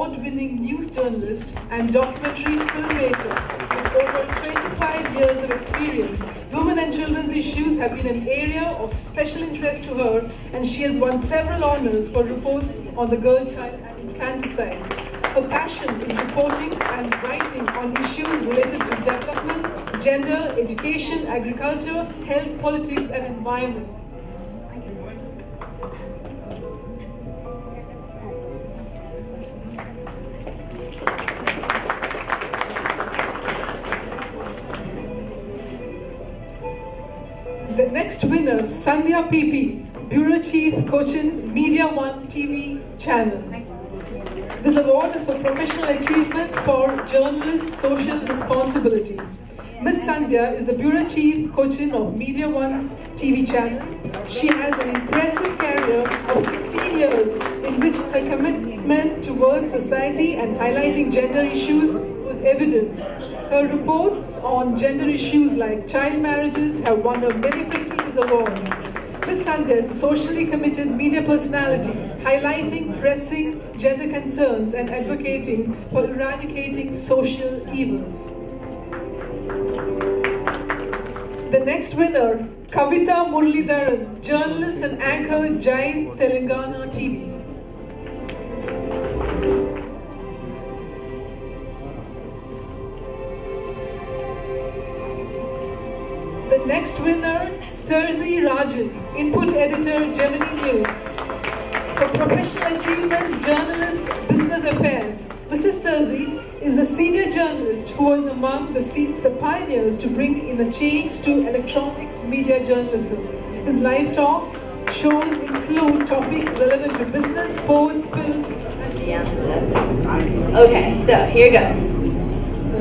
award-winning news journalist and documentary filmmaker with over 25 years of experience. Women and children's issues have been an area of special interest to her and she has won several honors for reports on the girl child and infanticide. Her passion is reporting and writing on issues related to development, gender, education, agriculture, health, politics and environment. The next winner, Sandhya PP, Bureau Chief, Cochin, Media One TV channel. This award is for professional achievement for journalist social responsibility. Miss Sandhya is the Bureau Chief, Cochin of Media One TV channel. She has an impressive career of 16 years in which her commitment towards society and highlighting gender issues was evident. Her reports on gender issues like child marriages have won her many prestigious awards. Ms. Sandhya is a socially committed media personality, highlighting pressing gender concerns and advocating for eradicating social evils. The next winner, Kavita Muralidharan, journalist and anchor, Giant Telangana TV. Next winner, Sturzy Rajan, input editor, Germany News. For professional achievement, journalist, business affairs. Mr. Sturzy is a senior journalist who was among the, the pioneers to bring in a change to electronic media journalism. His live talks, shows include topics relevant to business, sports, films, and the answer. Okay, so here goes.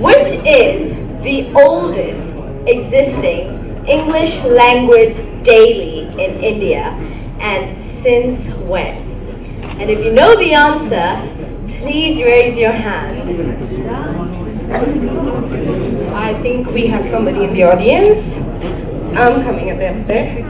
Which is the oldest existing English language daily in India and since when? And if you know the answer, please raise your hand. I think we have somebody in the audience. I'm coming at them there.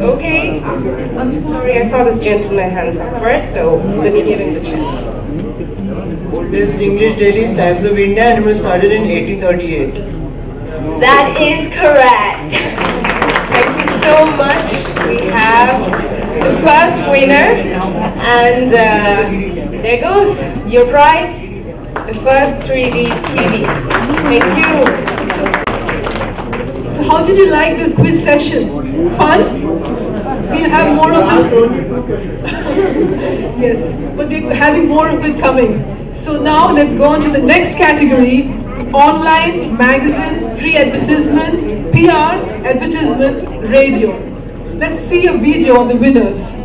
Okay, I'm sorry, I saw this gentleman hands up first, so let me give him the chance. Oldest English daily Times of India and was started in 1838. That is correct. Thank you so much. We have the first winner, and uh, there goes your prize, the first 3D TV. Thank you. How did you like the quiz session? Fun? We'll have more of it. yes, but we're having more of it coming. So now let's go on to the next category, online, magazine, pre-advertisement, PR, advertisement, radio. Let's see a video on the winners.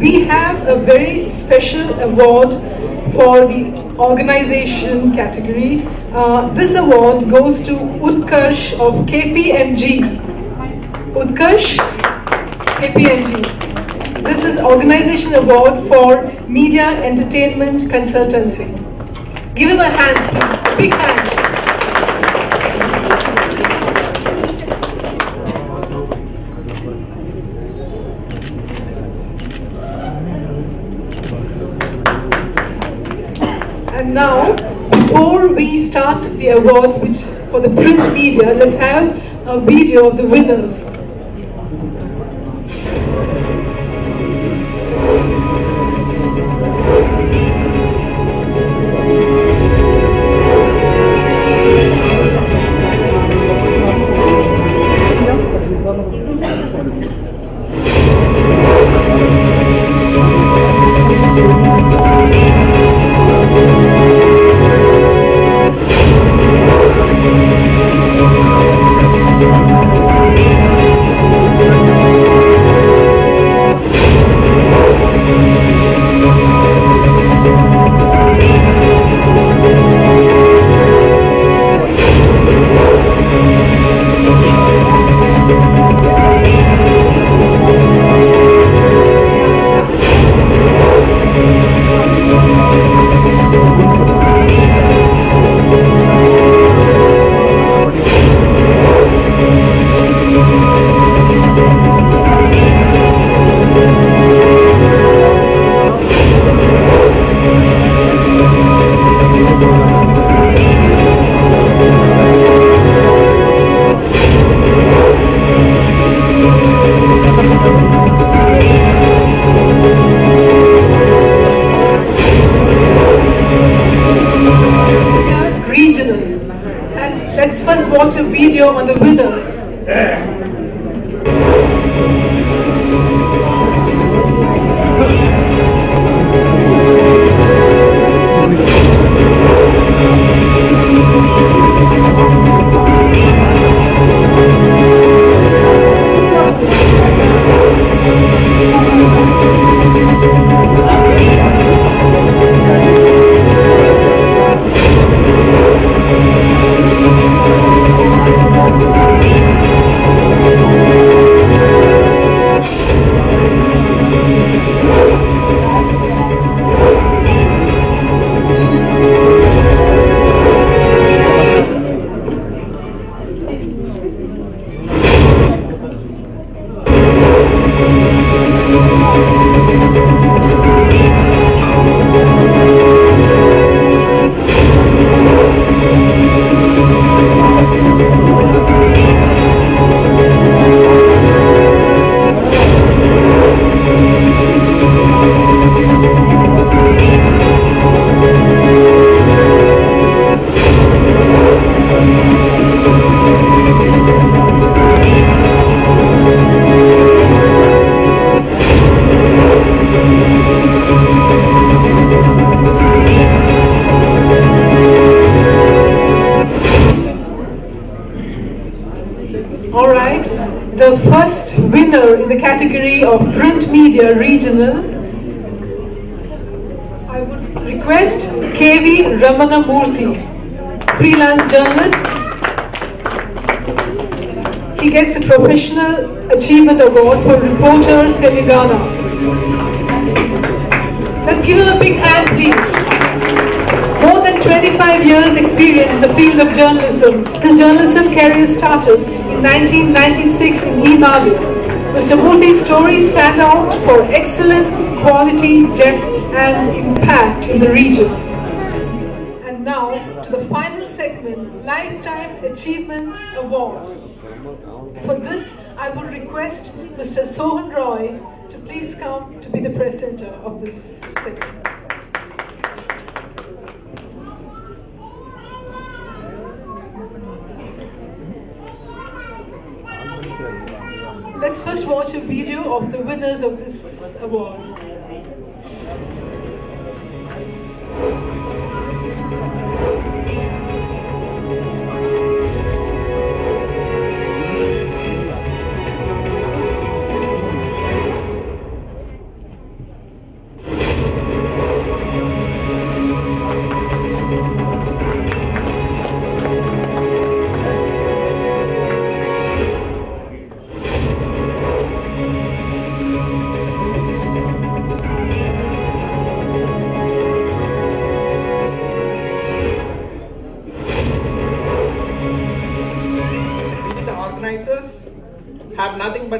We have a very special award for the organization category. Uh, this award goes to Utkarsh of KPMG. Utkarsh, KPMG. This is Organization Award for Media Entertainment Consultancy. Give him a hand, please. Big hand. Start the awards which for the print media, let's have a video of the winners. Of print media regional, I would request KV Ramana Murthy, freelance journalist. He gets the Professional Achievement Award for Reporter Telangana. Let's give him a big hand, please. More than 25 years experience in the field of journalism. His journalism career started in 1996 in Hinali. Mr. Murthy's stories stand out for excellence, quality, depth and impact in the region. And now to the final segment, Lifetime Achievement Award. For this, I would request Mr. Sohan Roy to please come to be the presenter of this segment. let's first watch a video of the winners of this award.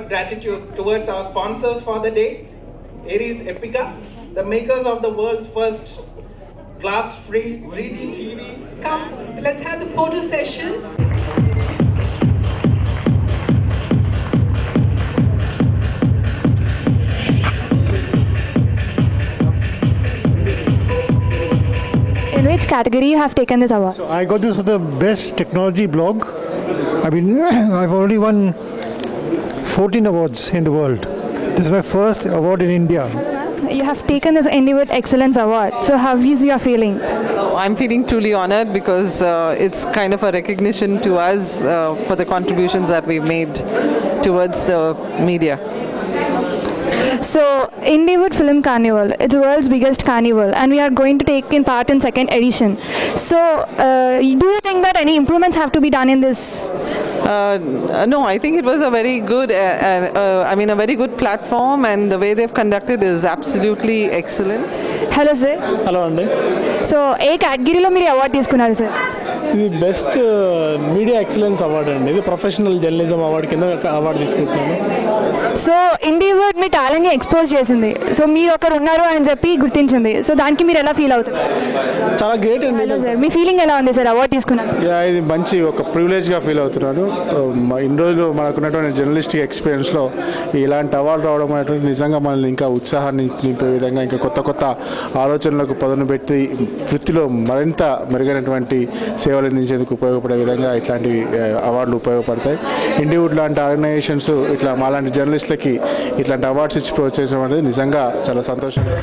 Gratitude towards our sponsors for the day, Aries Epica, the makers of the world's first glass-free 3D TV. Come, let's have the photo session. In which category you have taken this award? So I got this for the best technology blog. I mean, I've already won 14 awards in the world. This is my first award in India. You have taken this Indywood Excellence Award. So how is your feeling? I'm feeling truly honored because uh, it's kind of a recognition to us uh, for the contributions that we've made towards the media. So Indywood Film Carnival, it's the world's biggest carnival, and we are going to take in part in second edition. So uh, do you think that any improvements have to be done in this? Uh, no, I think it was a very good, uh, uh, I mean, a very good platform, and the way they've conducted is absolutely excellent. Hello sir hello అండి so ఏ కేటగిరీలో మీరు award తీసుకున్నారు sir ఇది best media excellence award అండి. ఇది professional journalism award కింద award తీసుకుంటున్నాను. సో ఇండియవర్డ్ మీ టాలెంట్ని ఎక్స్పోజ్ చేసింది. సో మీరు ఒకరు ఉన్నారు అని చెప్పి గుర్తించింది. సో దానికి మీరు ఎలా ఫీల్ అవుతున్నారు చాలా గ్రేట్ అండి. సార్ మీ ఫీలింగ్ ఎలా ఉంది సార్ అవార్డు తీసుకున్నారు యా, ఇది మంచి ఒక ప్రివిలేజ్గా ఫీల్ అవుతున్నాను ఇన్ని రోజులు మనకున్నటువంటి జర్నలిస్టిక్ ఎక్స్పీరియన్స్లో ఇలాంటి అవార్డు రావడం అనేటువంటి నిజంగా మనల్ని ఇంకా ఉత్సాహాన్ని నింపే విధంగా ఇంకా కొత్త కొత్త ఆలోచనలకు పదును పెట్టి వృత్తిలో మరింత మెరుగైనటువంటి సేవలు అందించేందుకు ఉపయోగపడే విధంగా ఇట్లాంటి అవార్డులు ఉపయోగపడతాయి. ఇండివుడ్ లాంటి ఆర్గనైజేషన్స్ ఇట్లా మాలాంటి జర్నలిస్టులకి ఇట్లాంటి అవార్డ్స్ ఇచ్చి ప్రోత్సహించడం అనేది నిజంగా చాలా సంతోషంగా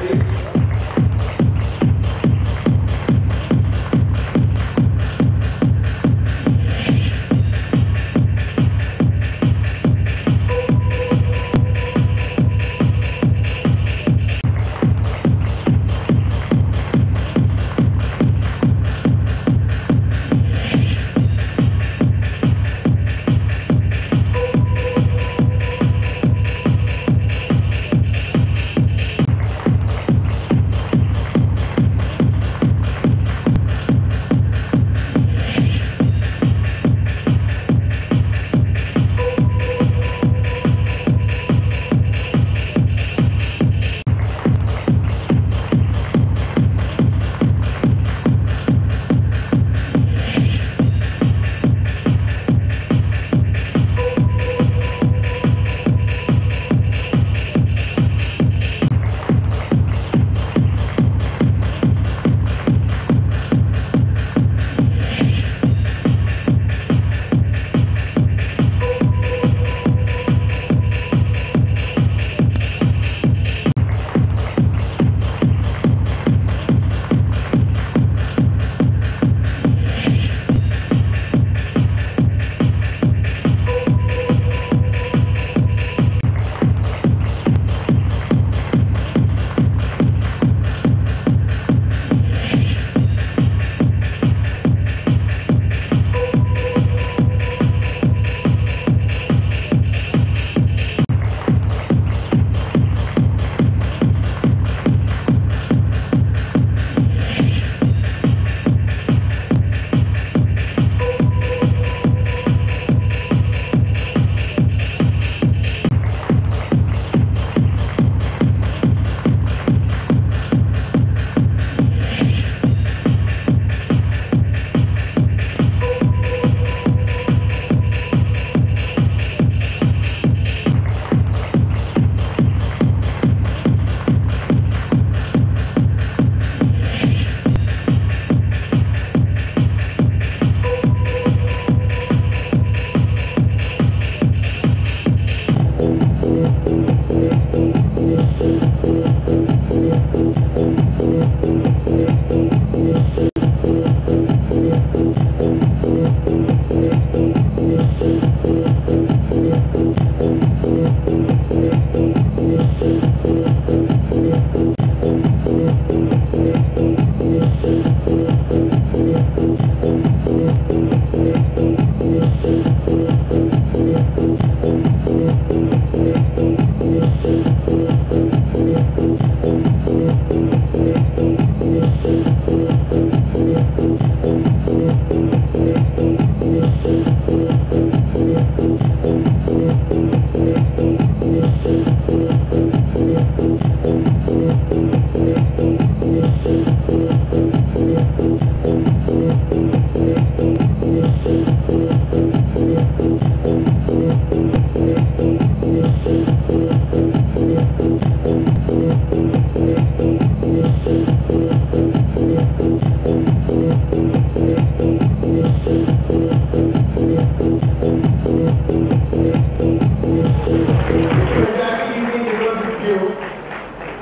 you.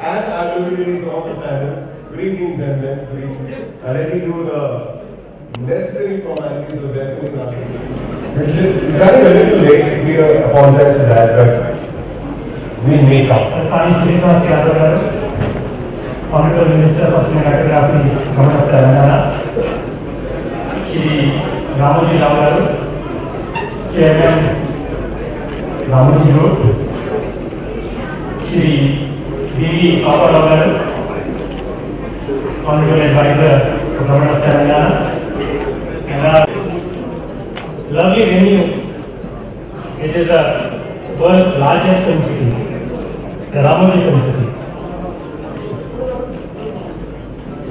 And aluminium is the panel. Greetings and let's let me do the necessary formalities of welcoming our We're kind of a little late. We apologize for that, but we make up. Honorable Minister for Cinematography, Government of Telangana, Ramoji Rao Chairman Ramoji Group, Shri B.V. Papa Rao Honorable Advisor for Government of and our lovely venue, which is the world's largest city, the Ramoji City.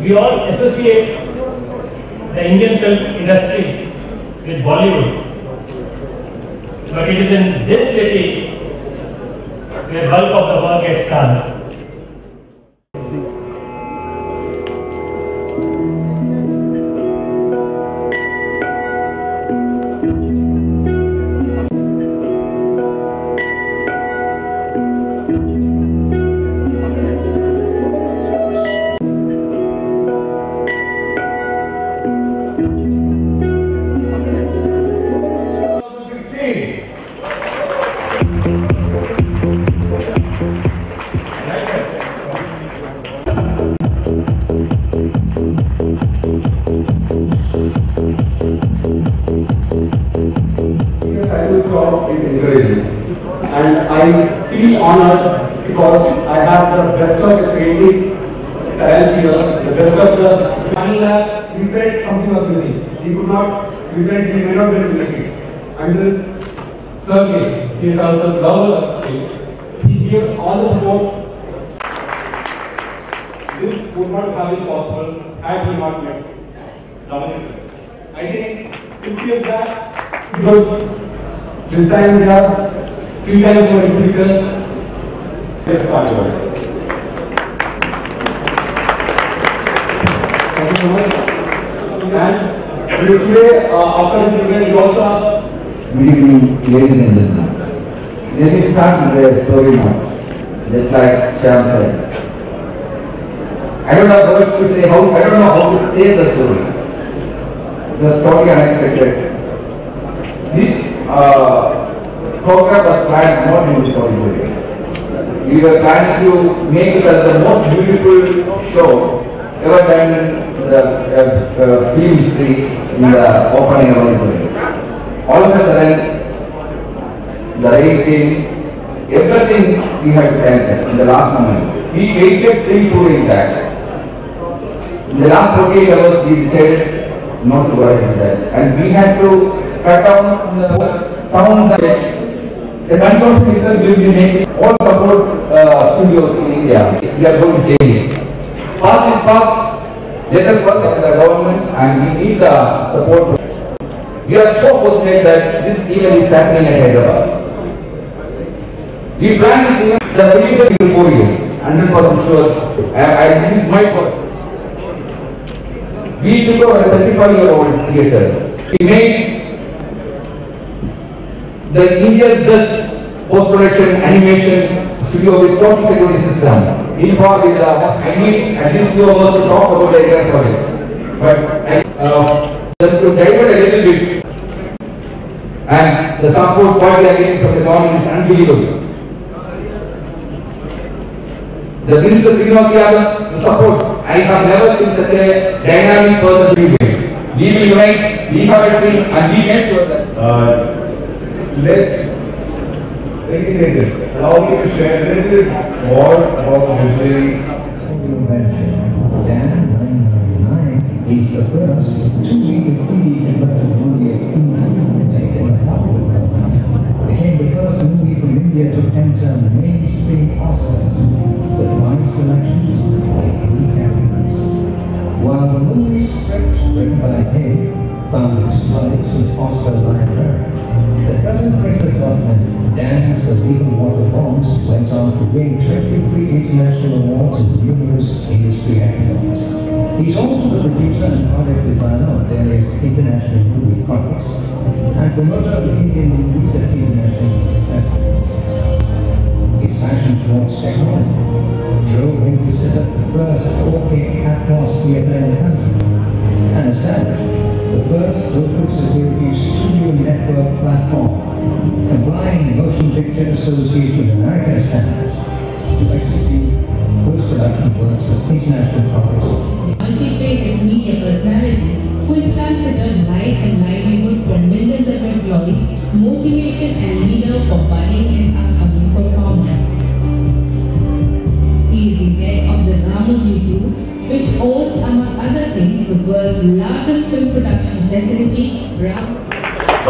We all associate the Indian film industry with Bollywood. But it is in this city where bulk of the work gets done. Encouraging. And I feel honored because I have the best of the creative talents here, the best of the lab. We felt something was missing. We could not, we felt we may not be able to make it. Until Sergey, he is also of film. He gives all the support. This would not have been possible had we not met. I think six years back, because this time we have three times more exhibitors. This carnival. Thank you so much. And we today, uh, after this event, we also have Good evening, ladies and gentlemen. Let me start with a story now, just like Shyam said. I don't have words to say how, I don't know how to say the story. It was totally unexpected. Program was planned not in this auditorium. We were planning to make it as the most beautiful show ever done in the uh, uh, film history in the opening auditorium. All of a sudden, the rain came, everything we had to cancel in the last moment. We waited till two days back. In the last 48 hours, we decided not to worry about that. And we had to cut down the towns. The consortium itself will be making all support uh, studios in India. We are going to change it. Fast is fast. Let us work with the government and we need the support. We are so fortunate that this event is happening at Hyderabad. We plan this event the very in four years. 100% sure. I, I, this is my work. We took over a 35 year old theatre. We made the India's best post-production animation studio with total security system. In fact, with, uh, I need at least two us to talk about the entire project. But I, uh, to divert a little bit, and the support what we are getting from the government is unbelievable. The Minister Srinivas Yadav, the support, I have never seen such a dynamic person to be We will unite, we have a team, and we make sure that. Uh, let, let me say this, allow me to share a little bit more about the visionary DAM 999 is the first 2-meter 3D converted movie of Hollywood. Became the first movie from India to enter mainstream Oscars with five selections in three categories. While the movie script written by him found its place in Oscar library, the dozen British government dance of legal water bombs went on to win 23 international awards and numerous industry accolades. He's also the producer and product designer of various international movie projects and promoter of Indian movies at international festivals. His passion towards technology drove him to set up the first 4K Atmos theater in platform, combining Motion Picture Association of America standards to execute post-production works of international properties. multi-faceted media personality who considered life and livelihood for millions of employees, motivation and leader for budding and upcoming performers. He is the head of the Ramoji Group, which owns, among other things, the world's largest film production facility, Ram.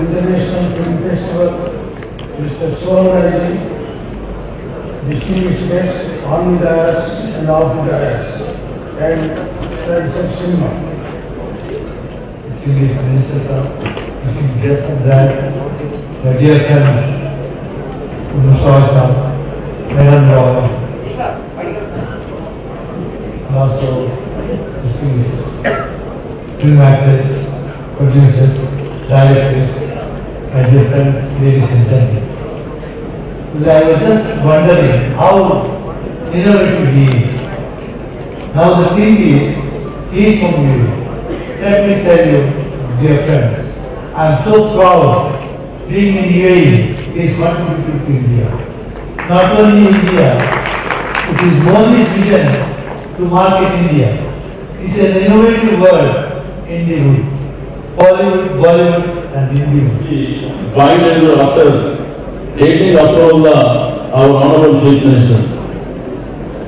International Film Festival, Mr. Swarnaraji, distinguished guests on the dais and off the dais, and friends of cinema. Distinguished Minister sir, distinguished guests dais, dear friend, Mushaw sir, Madam Roy, and also distinguished film actors, producers, directors, dear friends, ladies and gentlemen. I was just wondering how innovative he is. Now the thing is, he is from you. Let me tell you, dear friends, I am so proud being in UAE is contributing to India. Not only India, it is Modi's vision to market India. It's an innovative world, India. Bollywood, Bollywood and India. Finally, taking approval the, our Honorable Chief Minister,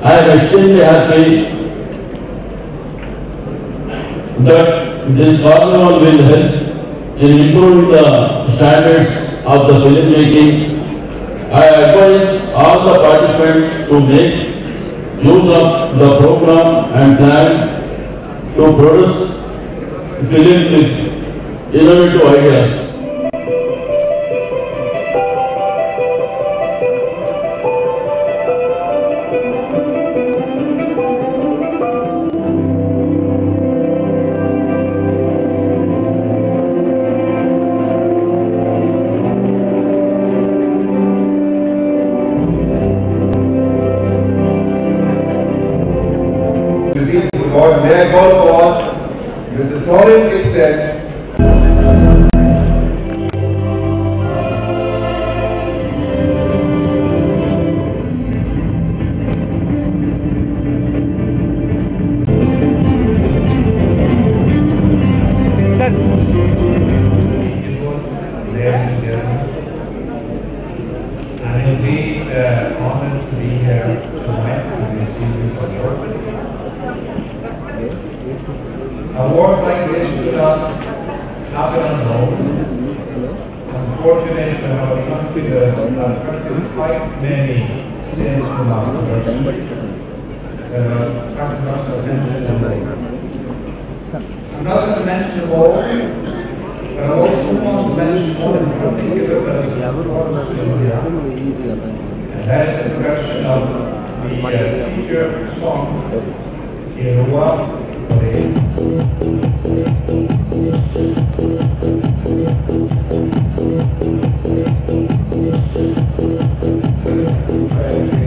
I am extremely happy that this carnival will help in improving the standards of the filmmaking. I advise all the participants to make use of the program and plan to produce film with 这个就完了。Honored to be here tonight to receive this award. Award like this should not alone. Unfortunately, when we consider that quite many from our production. There are factors of mention I'm not going to mention all, but I also want to mention one in particular that's the production of the uh, feature song, in one Yeroa.